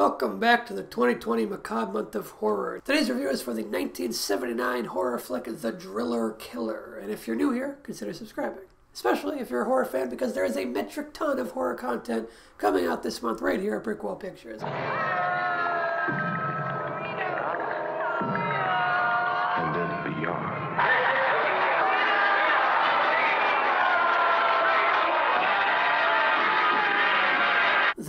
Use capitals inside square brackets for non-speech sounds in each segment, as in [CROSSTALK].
Welcome back to the 2020 Macabre Month of Horror. Today's review is for the 1979 horror flick The Driller Killer. And if you're new here, consider subscribing. Especially if you're a horror fan, because there is a metric ton of horror content coming out this month right here at Brickwall Pictures.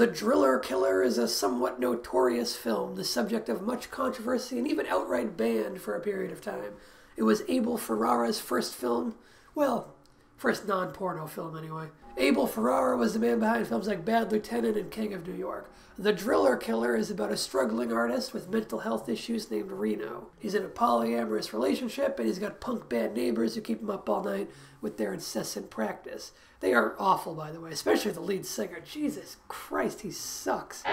The Driller Killer is a somewhat notorious film, the subject of much controversy and even outright banned for a period of time. It was Abel Ferrara's first film, well, first non porno film anyway. Abel Ferrara was the man behind films like Bad Lieutenant and King of New York. The Driller Killer is about a struggling artist with mental health issues named Reno. He's in a polyamorous relationship and he's got punk band neighbors who keep him up all night with their incessant practice. They are awful, by the way, especially the lead singer. Jesus Christ, he sucks.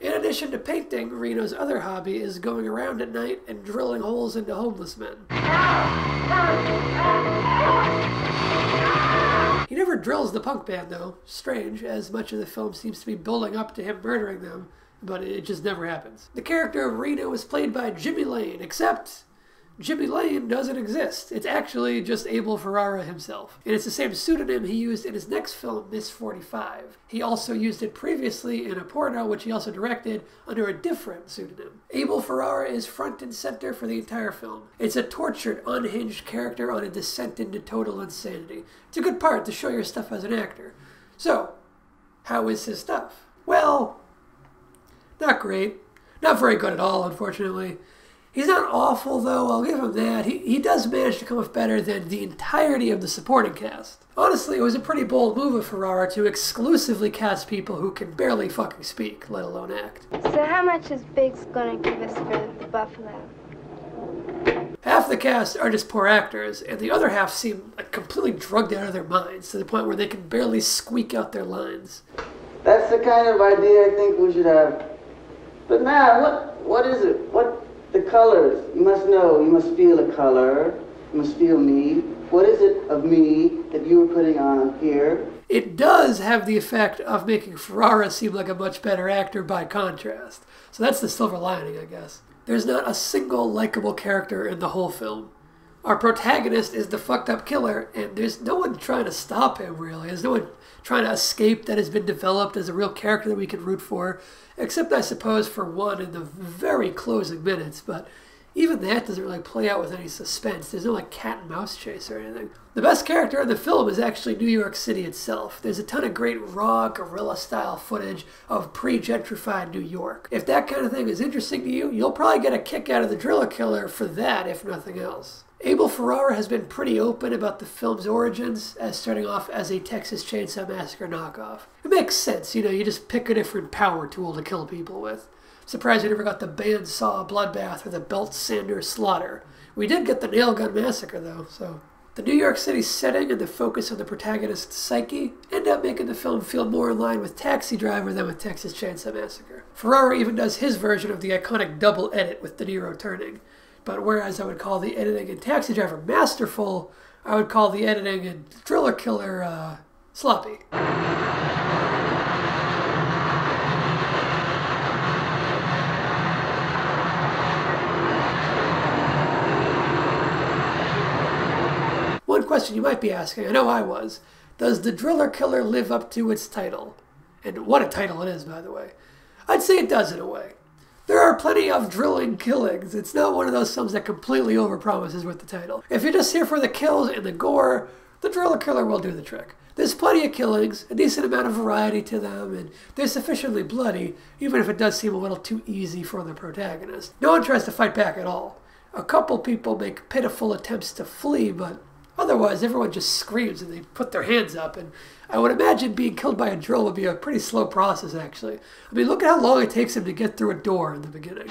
In addition to painting, Reno's other hobby is going around at night and drilling holes into homeless men. He never drills the punk band, though. Strange, as much of the film seems to be building up to him murdering them, but it just never happens. The character of Reno is played by Jimmy Laine, except Jimmy Laine doesn't exist. It's actually just Abel Ferrara himself. And it's the same pseudonym he used in his next film, Miss 45. He also used it previously in a porno, which he also directed under a different pseudonym. Abel Ferrara is front and center for the entire film. It's a tortured, unhinged character on a descent into total insanity. It's a good part to show your stuff as an actor. So, how is his stuff? Well, not great. Not very good at all, unfortunately. He's not awful, though, I'll give him that. He, he does manage to come off better than the entirety of the supporting cast. Honestly, it was a pretty bold move of Ferrara to exclusively cast people who can barely fucking speak, let alone act. So how much is Biggs gonna give us for the buffalo? Half the cast are just poor actors, and the other half seem like completely drugged out of their minds to the point where they can barely squeak out their lines. That's the kind of idea I think we should have. But now, what what is it? What the colors? You must know. You must feel a color. You must feel me. What is it of me that you were putting on here? It does have the effect of making Ferrara seem like a much better actor by contrast. So that's the silver lining, I guess. There's not a single likable character in the whole film. Our protagonist is the fucked up killer, and there's no one trying to stop him, really. There's no one trying to escape that has been developed as a real character that we can root for, except, I suppose, for one in the very closing minutes, but even that doesn't really play out with any suspense. There's no like cat and mouse chase or anything. The best character in the film is actually New York City itself. There's a ton of great raw guerrilla style footage of pre gentrified New York. If that kind of thing is interesting to you, you'll probably get a kick out of the Driller Killer for that, if nothing else. Abel Ferrara has been pretty open about the film's origins as starting off as a Texas Chainsaw Massacre knockoff. It makes sense, you know, you just pick a different power tool to kill people with. Surprised we never got the bandsaw bloodbath or the belt sander slaughter. We did get the nail gun massacre though, so. The New York City setting and the focus on the protagonist's psyche end up making the film feel more in line with Taxi Driver than with Texas Chainsaw Massacre. Ferrara even does his version of the iconic double edit with De Niro turning. But whereas I would call the editing in Taxi Driver masterful, I would call the editing in Driller Killer uh, sloppy. One question you might be asking, I know I was, does the Driller Killer live up to its title? And what a title it is, by the way. I'd say it does in a way. There are plenty of drilling killings. It's not one of those films that completely overpromises with the title. If you're just here for the kills and the gore, the Driller Killer will do the trick. There's plenty of killings, a decent amount of variety to them, and they're sufficiently bloody, even if it does seem a little too easy for the protagonist. No one tries to fight back at all. A couple people make pitiful attempts to flee, but otherwise everyone just screams and they put their hands up. And I would imagine being killed by a drill would be a pretty slow process, actually. I mean, look at how long it takes him to get through a door in the beginning.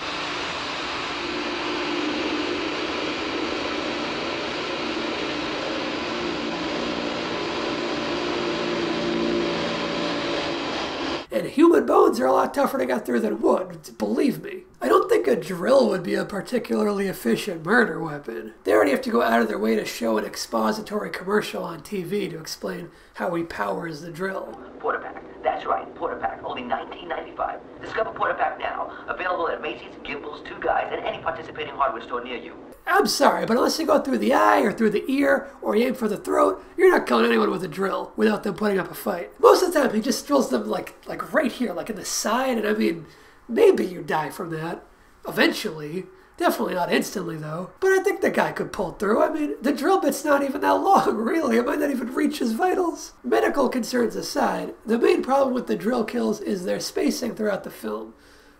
And human bones are a lot tougher to get through than wood, believe me. I think a drill would be a particularly efficient murder weapon. They already have to go out of their way to show an expository commercial on TV to explain how he powers the drill. Porter Pack. That's right, Porter Pack. Only $19.95. Discover Porter Pack now. Available at Macy's, Gimbels, Two Guys, and any participating hardware store near you. I'm sorry, but unless you go through the eye or through the ear or you aim for the throat, you're not killing anyone with a drill without them putting up a fight. Most of the time, he just drills them like like right here, like in the side, and I mean, maybe you die from that eventually. Definitely not instantly, though. But I think the guy could pull through. I mean, the drill bit's not even that long, [LAUGHS] really. It might not even reach his vitals. Medical concerns aside, the main problem with the drill kills is their spacing throughout the film.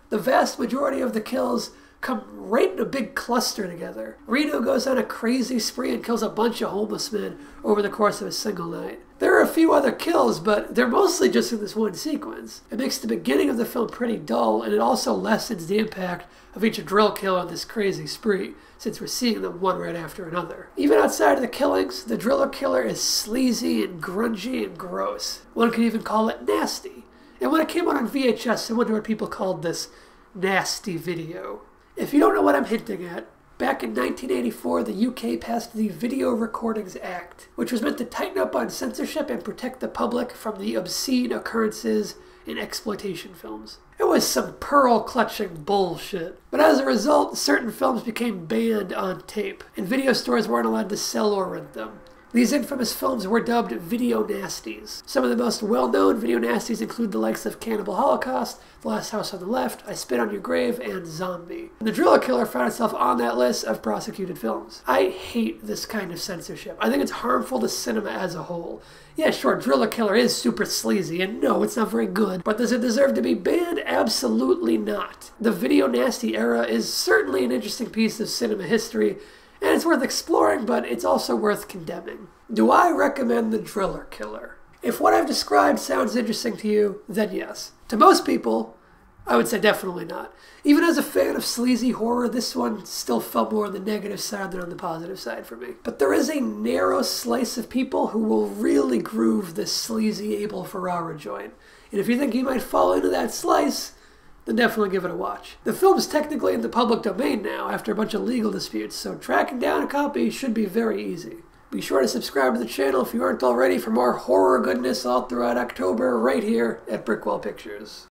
The vast majority of the kills come right in a big cluster together. Reno goes on a crazy spree and kills a bunch of homeless men over the course of a single night. There are a few other kills, but they're mostly just in this one sequence. It makes the beginning of the film pretty dull, and it also lessens the impact of each drill kill on this crazy spree, since we're seeing them one right after another. Even outside of the killings, the driller killer is sleazy and grungy and gross. One could even call it nasty. And when it came out on VHS, I wonder what people called this nasty video. If you don't know what I'm hinting at, back in 1984, the UK passed the Video Recordings Act, which was meant to tighten up on censorship and protect the public from the obscene occurrences in exploitation films. It was some pearl clutching bullshit. But as a result, certain films became banned on tape, and video stores weren't allowed to sell or rent them. These infamous films were dubbed video nasties. Some of the most well-known video nasties include the likes of Cannibal Holocaust, The Last House on the Left, I Spit on Your Grave, and Zombie. And the Driller Killer found itself on that list of prosecuted films. I hate this kind of censorship. I think it's harmful to cinema as a whole. Yeah, sure, Driller Killer is super sleazy, and no, it's not very good, but does it deserve to be banned? Absolutely not. The video nasty era is certainly an interesting piece of cinema history, and it's worth exploring, but it's also worth condemning. Do I recommend The Driller Killer? If what I've described sounds interesting to you, then yes. To most people, I would say definitely not. Even as a fan of sleazy horror, this one still felt more on the negative side than on the positive side for me. But there is a narrow slice of people who will really groove this sleazy Abel Ferrara joint. And if you think you might fall into that slice, then definitely give it a watch. The film is technically in the public domain now after a bunch of legal disputes, so tracking down a copy should be very easy. Be sure to subscribe to the channel if you aren't already for more horror goodness all throughout October right here at Brickwall Pictures.